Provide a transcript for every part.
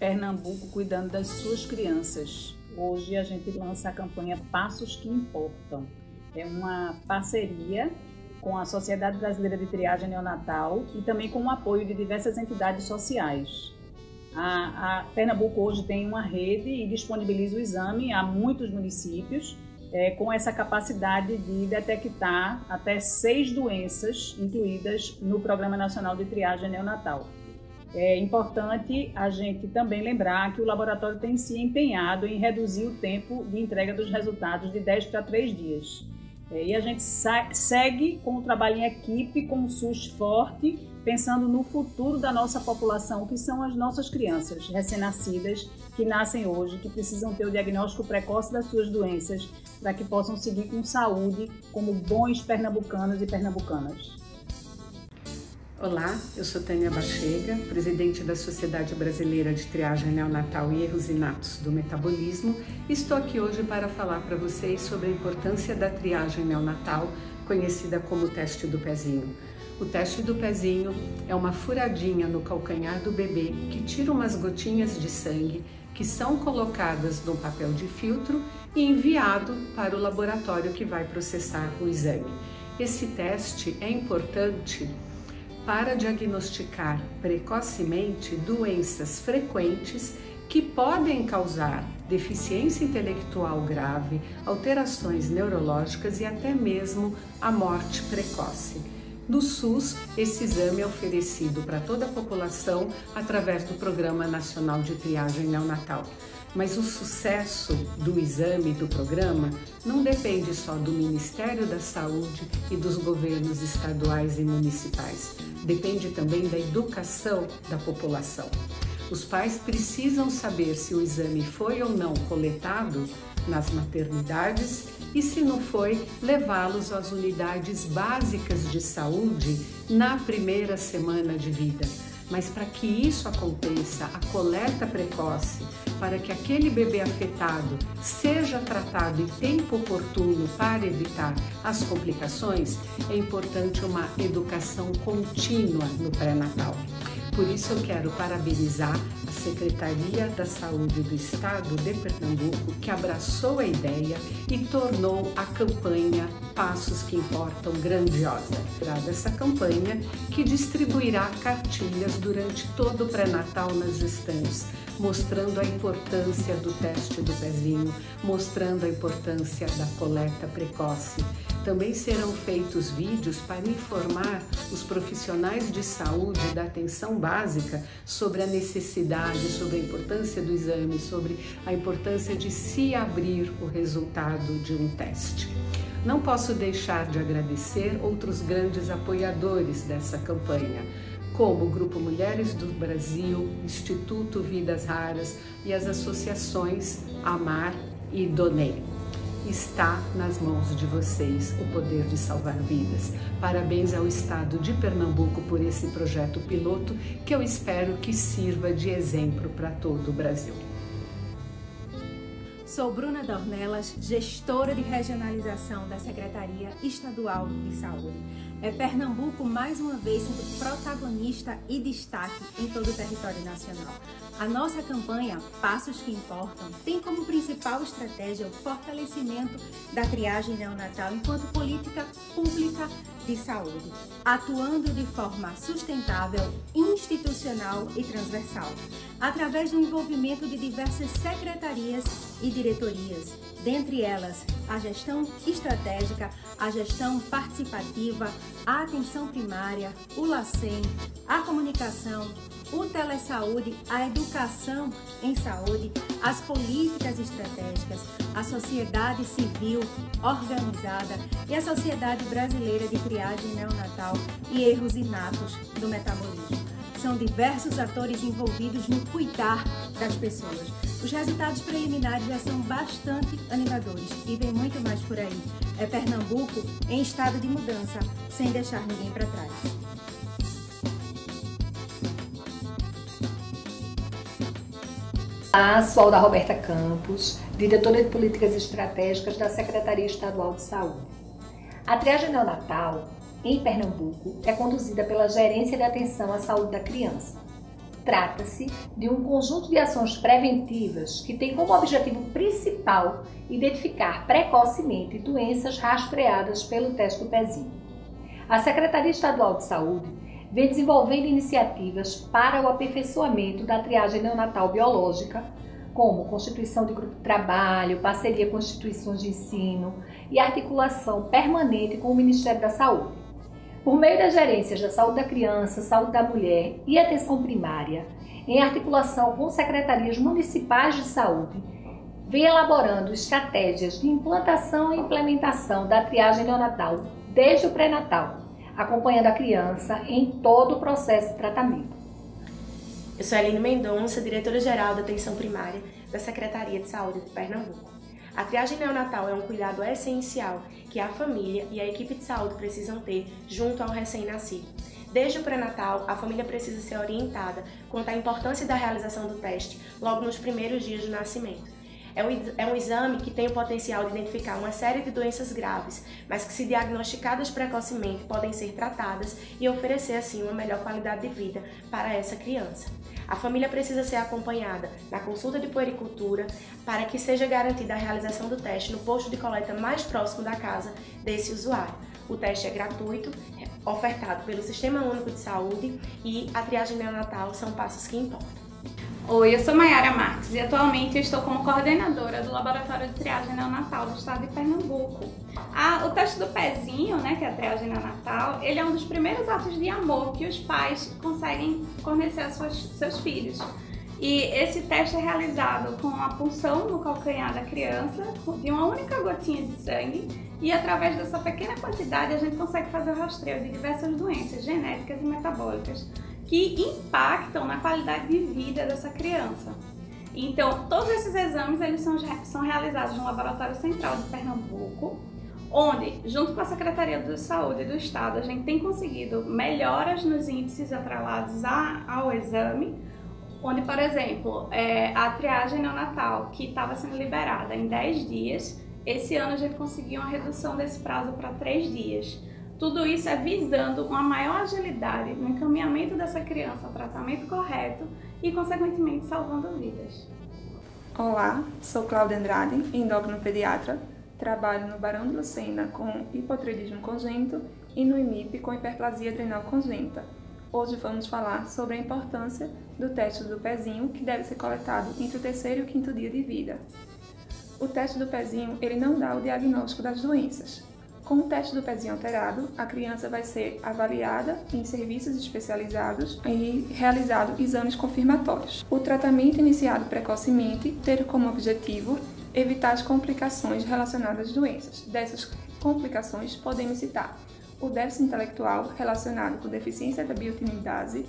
Pernambuco cuidando das suas crianças. Hoje a gente lança a campanha Passos que Importam. É uma parceria com a Sociedade Brasileira de Triagem Neonatal e também com o apoio de diversas entidades sociais. A, a Pernambuco hoje tem uma rede e disponibiliza o exame a muitos municípios é, com essa capacidade de detectar até seis doenças incluídas no Programa Nacional de Triagem Neonatal. É importante a gente também lembrar que o laboratório tem se empenhado em reduzir o tempo de entrega dos resultados de 10 para 3 dias. É, e a gente segue com o trabalho em equipe, com o SUS forte, pensando no futuro da nossa população, que são as nossas crianças recém-nascidas, que nascem hoje, que precisam ter o diagnóstico precoce das suas doenças, para que possam seguir com saúde como bons pernambucanos e pernambucanas. Olá, eu sou Tânia Bachega, presidente da Sociedade Brasileira de Triagem Neonatal e Erros Inatos do Metabolismo. Estou aqui hoje para falar para vocês sobre a importância da triagem neonatal, conhecida como teste do pezinho. O teste do pezinho é uma furadinha no calcanhar do bebê que tira umas gotinhas de sangue que são colocadas no papel de filtro e enviado para o laboratório que vai processar o exame. Esse teste é importante para diagnosticar precocemente doenças frequentes que podem causar deficiência intelectual grave, alterações neurológicas e até mesmo a morte precoce. No SUS, esse exame é oferecido para toda a população através do Programa Nacional de Triagem Neonatal. Mas o sucesso do exame do programa não depende só do Ministério da Saúde e dos governos estaduais e municipais. Depende também da educação da população. Os pais precisam saber se o exame foi ou não coletado nas maternidades e, se não foi, levá-los às unidades básicas de saúde na primeira semana de vida. Mas para que isso aconteça, a coleta precoce, para que aquele bebê afetado seja tratado em tempo oportuno para evitar as complicações, é importante uma educação contínua no pré-natal. Por isso eu quero parabenizar a Secretaria da Saúde do Estado de Pernambuco, que abraçou a ideia e tornou a campanha Passos que Importam grandiosa. Essa campanha que distribuirá cartilhas durante todo o pré-natal nas gestantes, mostrando a importância do teste do pezinho, mostrando a importância da coleta precoce. Também serão feitos vídeos para informar os profissionais de saúde da atenção básica sobre a necessidade, sobre a importância do exame, sobre a importância de se abrir o resultado de um teste. Não posso deixar de agradecer outros grandes apoiadores dessa campanha, como o Grupo Mulheres do Brasil, Instituto Vidas Raras e as associações Amar e Donei está nas mãos de vocês o poder de salvar vidas. Parabéns ao Estado de Pernambuco por esse projeto piloto que eu espero que sirva de exemplo para todo o Brasil. Sou Bruna Dornelas, gestora de regionalização da Secretaria Estadual de Saúde. É Pernambuco mais uma vez sendo protagonista e destaque em todo o território nacional. A nossa campanha Passos que Importam tem como principal estratégia o fortalecimento da triagem neonatal enquanto política pública de saúde, atuando de forma sustentável, institucional e transversal, através do envolvimento de diversas secretarias e diretorias, dentre elas a gestão estratégica, a gestão participativa, a atenção primária, o LACEN, a comunicação, o telesaúde, a educação em saúde, as políticas estratégicas, a sociedade civil organizada e a Sociedade Brasileira de Triagem Neonatal e Erros Inatos do Metabolismo. São diversos atores envolvidos no cuidar das pessoas. Os resultados preliminares já são bastante animadores e vem muito mais por aí. É Pernambuco em estado de mudança, sem deixar ninguém para trás. Olá, sou Alda Roberta Campos, diretora de Políticas Estratégicas da Secretaria Estadual de Saúde. A triagem neonatal, em Pernambuco, é conduzida pela Gerência de Atenção à Saúde da Criança. Trata-se de um conjunto de ações preventivas que tem como objetivo principal identificar precocemente doenças rastreadas pelo teste do pezinho. A Secretaria Estadual de Saúde vem desenvolvendo iniciativas para o aperfeiçoamento da triagem neonatal biológica, como constituição de grupo de trabalho, parceria com instituições de ensino e articulação permanente com o Ministério da Saúde. Por meio das gerências da saúde da criança, saúde da mulher e atenção primária, em articulação com secretarias municipais de saúde, vem elaborando estratégias de implantação e implementação da triagem neonatal desde o pré-natal, acompanhando a criança em todo o processo de tratamento. Eu sou Aline Mendonça, diretora-geral da Atenção Primária da Secretaria de Saúde de Pernambuco. A triagem neonatal é um cuidado essencial que a família e a equipe de saúde precisam ter junto ao recém-nascido. Desde o pré-natal, a família precisa ser orientada quanto à importância da realização do teste logo nos primeiros dias do nascimento é um, é um exame que tem o potencial de identificar uma série de doenças graves, mas que, se diagnosticadas precocemente, podem ser tratadas e oferecer, assim, uma melhor qualidade de vida para essa criança. A família precisa ser acompanhada na consulta de puericultura para que seja garantida a realização do teste no posto de coleta mais próximo da casa desse usuário. O teste é gratuito, ofertado pelo Sistema Único de Saúde e a triagem neonatal são passos que importam. Oi, eu sou Mayara Marques e atualmente estou como coordenadora do Laboratório de Triagem Neonatal do Estado de Pernambuco. Ah, o teste do pezinho, né, que é a triagem neonatal, ele é um dos primeiros atos de amor que os pais conseguem fornecer aos seus, filhos. E esse teste é realizado com uma punção no calcanhar da criança, de uma única gotinha de sangue, e através dessa pequena quantidade a gente consegue fazer o rastreio de diversas doenças genéticas e metabólicas que impactam na qualidade de vida dessa criança. Então, todos esses exames eles são, são realizados no Laboratório Central de Pernambuco, onde, junto com a Secretaria de Saúde do Estado, a gente tem conseguido melhoras nos índices atrelados a, ao exame, onde, por exemplo, é, a triagem neonatal, que estava sendo liberada em 10 dias, esse ano a gente conseguiu uma redução desse prazo para 3 dias. Tudo isso é visando uma maior agilidade no encaminhamento dessa criança ao tratamento correto e, consequentemente, salvando vidas. Olá, sou Cláudia Andrade, endócrino pediatra. Trabalho no Barão de Lucena com hipotireoidismo congênito e no IMIP com hiperplasia adrenal congênita. Hoje vamos falar sobre a importância do teste do pezinho que deve ser coletado entre o terceiro e o quinto dia de vida. O teste do pezinho ele não dá o diagnóstico das doenças, com o teste do pezinho alterado, a criança vai ser avaliada em serviços especializados e realizado exames confirmatórios. O tratamento iniciado precocemente ter como objetivo evitar as complicações relacionadas às doenças. Dessas complicações podemos citar o déficit intelectual relacionado com deficiência da biotinidase,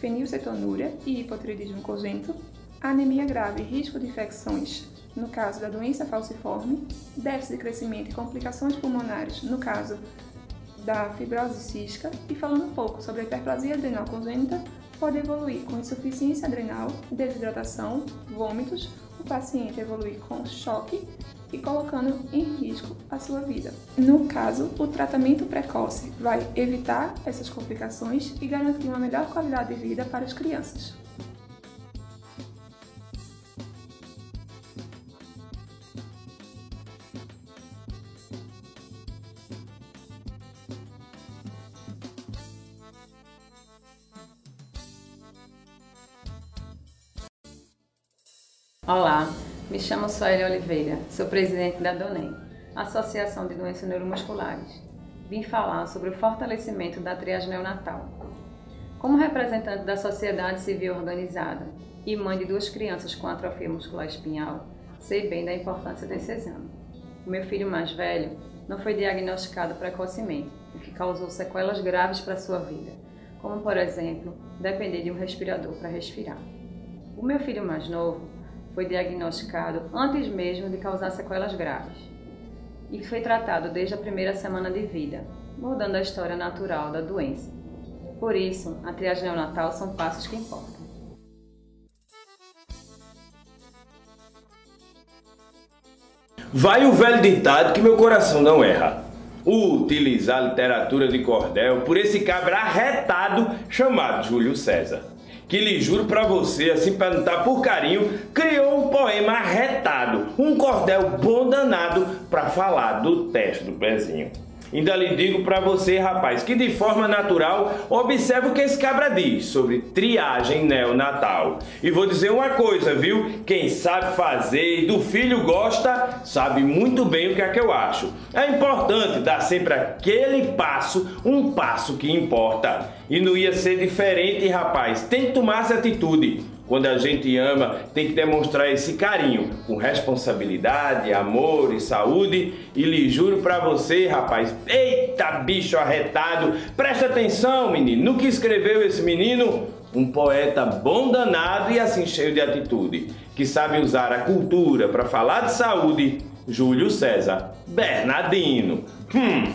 fenilcetonúria e hipotireoidismo congênito, anemia grave risco de infecções no caso da doença falciforme, déficit de crescimento e complicações pulmonares, no caso da fibrose cística, e falando um pouco sobre a hiperplasia adrenal congênita, pode evoluir com insuficiência adrenal, desidratação, vômitos, o paciente evoluir com choque e colocando em risco a sua vida. No caso, o tratamento precoce vai evitar essas complicações e garantir uma melhor qualidade de vida para as crianças. Olá, me chamo Sueli Oliveira, sou presidente da DONEM, Associação de Doenças Neuromusculares. Vim falar sobre o fortalecimento da triagem neonatal. Como representante da sociedade civil organizada e mãe de duas crianças com atrofia muscular espinhal, sei bem da importância desse exame. O meu filho mais velho não foi diagnosticado precocemente, o que causou sequelas graves para sua vida, como, por exemplo, depender de um respirador para respirar. O meu filho mais novo foi diagnosticado antes mesmo de causar sequelas graves e foi tratado desde a primeira semana de vida, mudando a história natural da doença. Por isso, a triagem neonatal são passos que importam. Vai o velho ditado que meu coração não erra. Utilizar literatura de cordel por esse cabra arretado chamado Júlio César. Que lhe juro para você, assim perguntar por carinho, criou um poema arretado, um cordel bom danado para falar do teste do pezinho. Ainda lhe digo para você, rapaz, que de forma natural observe o que esse cabra diz sobre triagem neonatal. E vou dizer uma coisa, viu? Quem sabe fazer e do filho gosta, sabe muito bem o que é que eu acho. É importante dar sempre aquele passo, um passo que importa. E não ia ser diferente, rapaz. Tem que tomar essa atitude. Quando a gente ama, tem que demonstrar esse carinho, com responsabilidade, amor e saúde. E lhe juro para você, rapaz, eita bicho arretado, presta atenção, menino, no que escreveu esse menino. Um poeta bom danado e assim cheio de atitude, que sabe usar a cultura para falar de saúde. Júlio César Bernardino. Hum.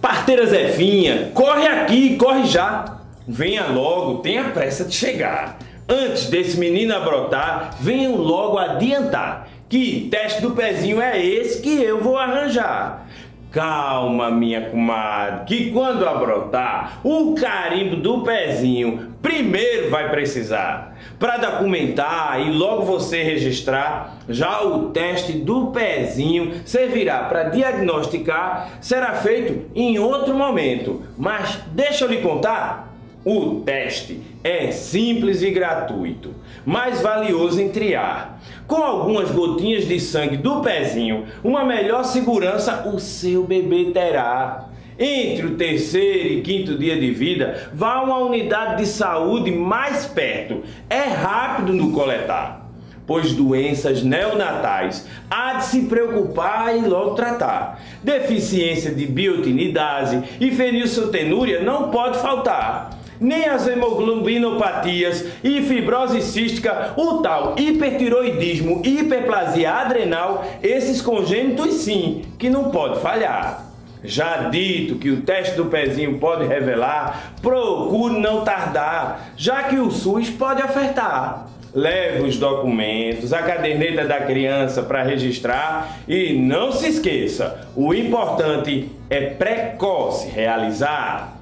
Parteira Zefinha, corre aqui, corre já. Venha logo, tenha pressa de chegar. Antes desse menino a brotar, venham logo adiantar que teste do pezinho é esse que eu vou arranjar. Calma, minha comadre, que quando a brotar, o carimbo do pezinho primeiro vai precisar. Para documentar e logo você registrar, já o teste do pezinho servirá para diagnosticar, será feito em outro momento. Mas deixa eu lhe contar o teste é simples e gratuito, mais valioso em triar. Com algumas gotinhas de sangue do pezinho, uma melhor segurança o seu bebê terá. Entre o terceiro e quinto dia de vida, vá a uma unidade de saúde mais perto. É rápido no coletar pois doenças neonatais há de se preocupar e logo tratar. Deficiência de biotinidase e fenilcetonúria não pode faltar nem as hemoglobinopatias e fibrose cística, o tal hipertiroidismo hiperplasia adrenal, esses congênitos sim, que não pode falhar. Já dito que o teste do pezinho pode revelar, procure não tardar, já que o SUS pode ofertar. Leve os documentos, a caderneta da criança para registrar e não se esqueça, o importante é precoce realizar.